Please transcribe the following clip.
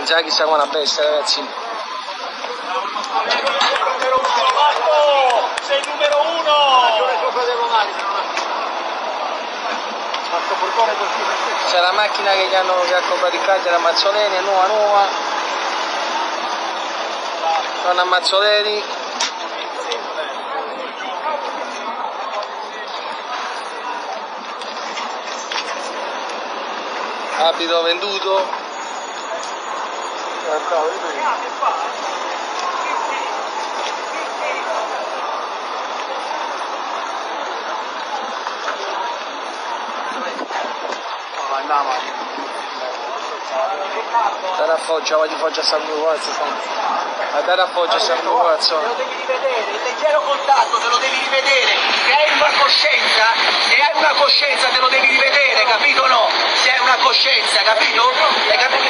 Inzaghi sta come una bestia, ragazzi. Numero uno, Marco! Sei il numero uno! C'è la macchina che, gli hanno, che ha comprato il Cagliari a Mazzoleni, è nuova nuova. Donna Mazzoleni. Abito venduto. Dare a Foggia, vai di Foggia a San Mugazzo. A dare a Foggia a San Mugazzo. Te lo devi rivedere, il leggero contatto te lo devi rivedere, se hai una coscienza, se hai una coscienza te lo devi rivedere, capito o no? Se hai una coscienza, capito? Hai capito?